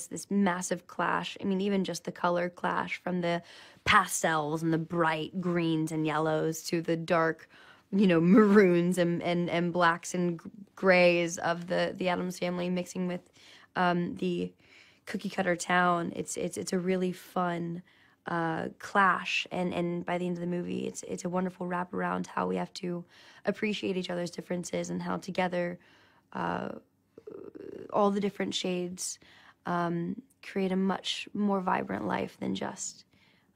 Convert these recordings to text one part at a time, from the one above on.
this this massive clash. I mean, even just the color clash from the pastels and the bright greens and yellows to the dark, you know, maroons and and, and blacks and grays of the the Addams family mixing with um, the cookie cutter town. It's it's it's a really fun uh, clash, and and by the end of the movie, it's it's a wonderful wrap around how we have to appreciate each other's differences and how together all the different shades um, create a much more vibrant life than just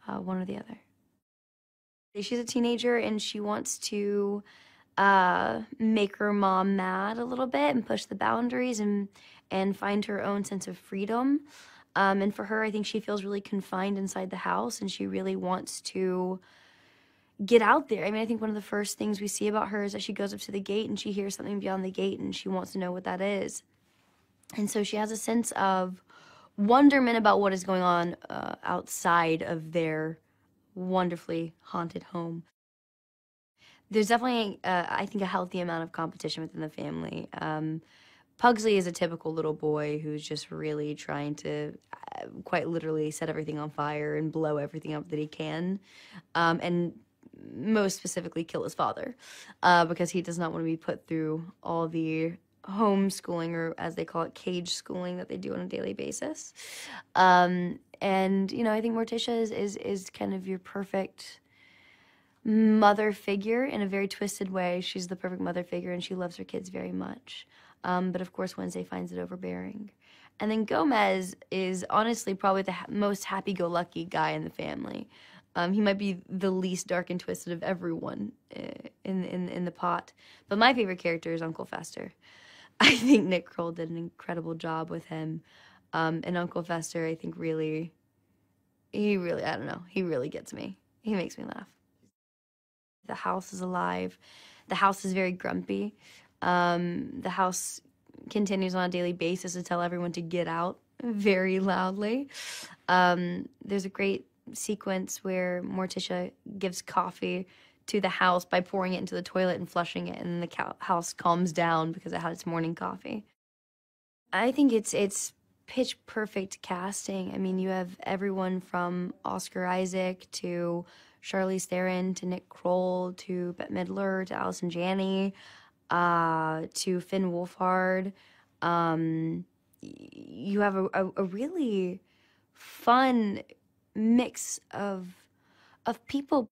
uh, one or the other. She's a teenager and she wants to uh, make her mom mad a little bit and push the boundaries and and find her own sense of freedom. Um, and for her, I think she feels really confined inside the house and she really wants to get out there. I mean, I think one of the first things we see about her is that she goes up to the gate and she hears something beyond the gate and she wants to know what that is. And so she has a sense of wonderment about what is going on uh, outside of their wonderfully haunted home. There's definitely, uh, I think, a healthy amount of competition within the family. Um, Pugsley is a typical little boy who's just really trying to, uh, quite literally, set everything on fire and blow everything up that he can. Um, and most specifically kill his father uh, because he does not want to be put through all the homeschooling or as they call it cage schooling that they do on a daily basis. Um, and you know i think morticia is, is is kind of your perfect mother figure in a very twisted way. She's the perfect mother figure and she loves her kids very much. Um, but of course wednesday finds it overbearing. And then gomez is honestly probably the ha- most happy-go-lucky guy in the family. Um, he might be the least dark and twisted of everyone uh, in, in in the pot. But my favorite character is Uncle Fester. I think Nick Kroll did an incredible job with him. Um, and Uncle Fester, I think, really, he really, I don't know, he really gets me. He makes me laugh. The house is alive. The house is very grumpy. Um, the house continues on a daily basis to tell everyone to get out very loudly. Um, there's a great sequence where Morticia gives coffee to the house by pouring it into the toilet and flushing it, and the house calms down because it had its morning coffee. I think it's it's pitch perfect casting. I mean, you have everyone from Oscar Isaac to Charlize Theron to Nick Kroll to Bette Midler to Allison Janney uh, to Finn Wolfhard. Um, you have a, a, a really fun mix of of people.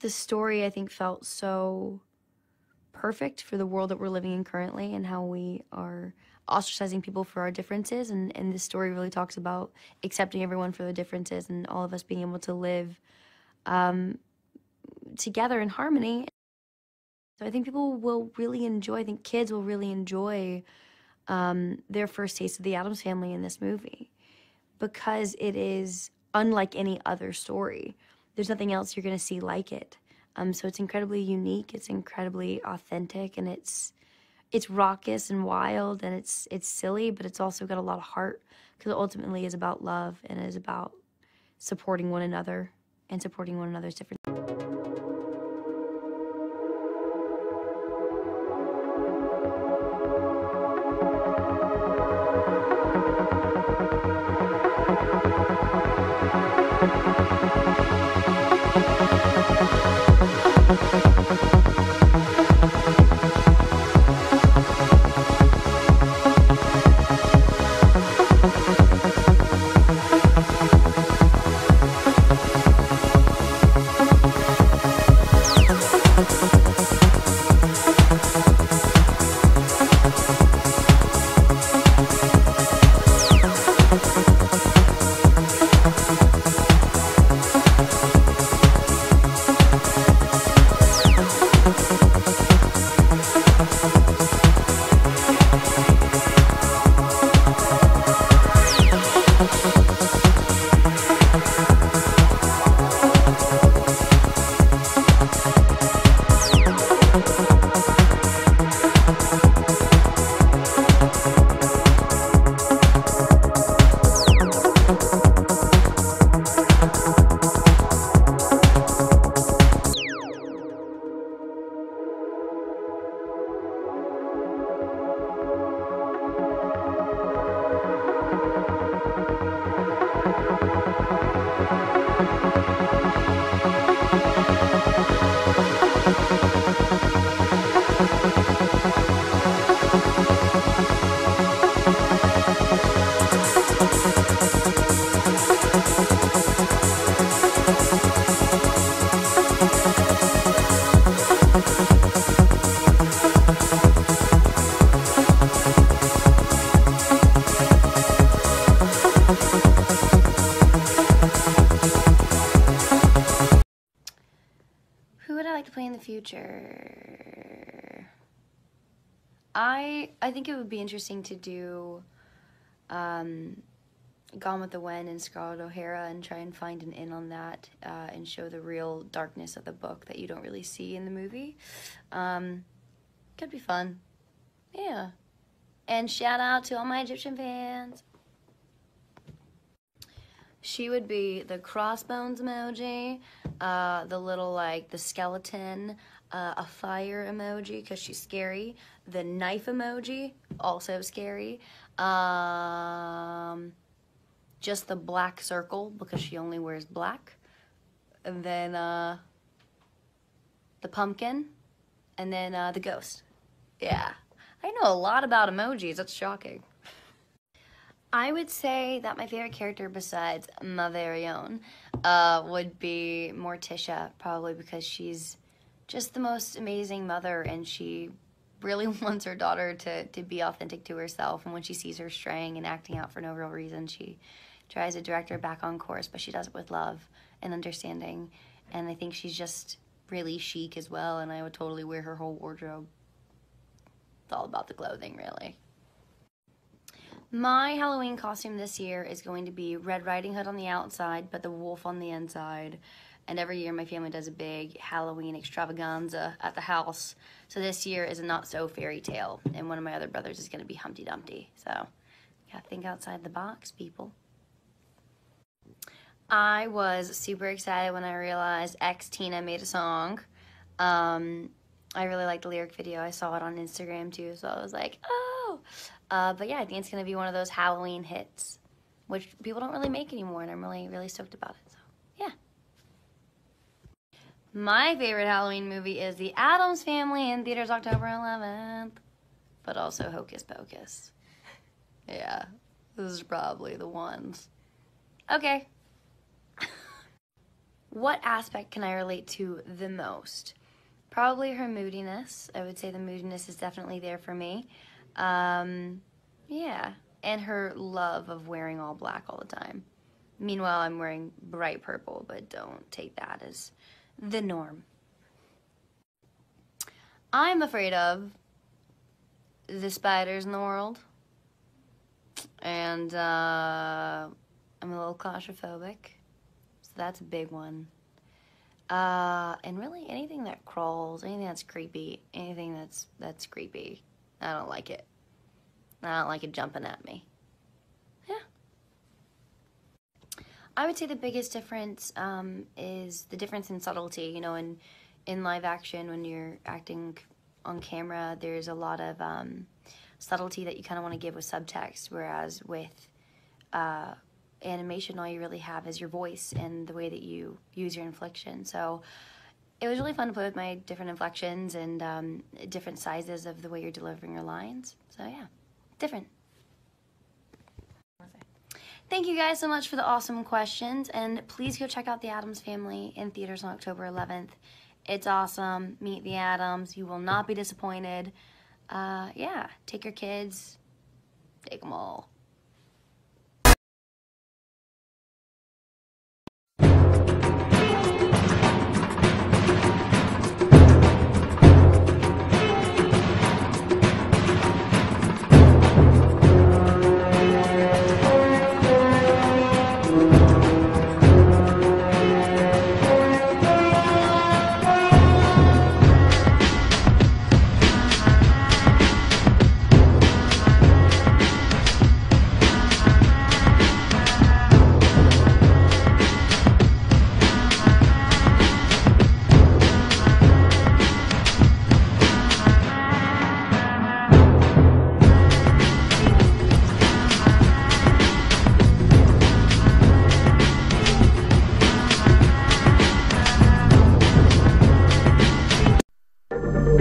The story I think felt so perfect for the world that we're living in currently and how we are ostracizing people for our differences. And, and this story really talks about accepting everyone for their differences and all of us being able to live um, together in harmony. So i think people will really enjoy i think kids will really enjoy um, their first taste of the addams family in this movie because it is unlike any other story there's nothing else you're going to see like it. Um, so it's incredibly unique it's incredibly authentic and it's it's raucous and wild and it's it's silly but it's also got a lot of heart because it ultimately is about love and it is about supporting one another and supporting one another's different The future? I I think it would be interesting to do um, Gone with the Wind and Scarlett O'Hara and try and find an in on that uh, and show the real darkness of the book that you don't really see in the movie. Um, could be fun. Yeah. And shout out to all my Egyptian fans. She would be the crossbones emoji, uh, the little like the skeleton, uh, a fire emoji because she's scary, the knife emoji, also scary, um, just the black circle because she only wears black, and then uh, the pumpkin, and then uh, the ghost. Yeah, I know a lot about emojis. That's shocking. I would say that my favorite character besides my very own uh, would be Morticia, probably because she's just the most amazing mother and she really wants her daughter to, to be authentic to herself. And when she sees her straying and acting out for no real reason, she tries to direct her back on course, but she does it with love and understanding. And I think she's just really chic as well, and I would totally wear her whole wardrobe. It's all about the clothing, really. My Halloween costume this year is going to be Red Riding Hood on the outside, but the wolf on the inside. And every year my family does a big Halloween extravaganza at the house. So this year is a not so fairy tale, and one of my other brothers is going to be Humpty Dumpty. So Gotta think outside the box, people. I was super excited when I realized Xtina made a song. Um, I really liked the lyric video. I saw it on Instagram too, so I was like, oh. Uh, but yeah, I think it's gonna be one of those Halloween hits, which people don't really make anymore, and I'm really, really stoked about it. So yeah. My favorite Halloween movie is The Addams Family in theaters October 11th, but also Hocus Pocus. Yeah, this is probably the ones. Okay. what aspect can I relate to the most? Probably her moodiness. I would say the moodiness is definitely there for me. Um, yeah, and her love of wearing all black all the time. Meanwhile, I'm wearing bright purple, but don't take that as the norm. I'm afraid of the spiders in the world. And uh, I'm a little claustrophobic. So that's a big one. Uh, and really anything that crawls, anything that's creepy, anything that's that's creepy. I don't like it. I don't like it jumping at me. Yeah. I would say the biggest difference um, is the difference in subtlety. You know, in in live action, when you're acting on camera, there's a lot of um, subtlety that you kind of want to give with subtext, whereas with uh, animation, all you really have is your voice and the way that you use your inflection. So it was really fun to play with my different inflections and um, different sizes of the way you're delivering your lines. So yeah, different. Thank you guys so much for the awesome questions, and please go check out The Addams Family in theaters on October 11th. It's awesome. Meet the Addams. You will not be disappointed. Uh, yeah, take your kids, take them all.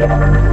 Yeah.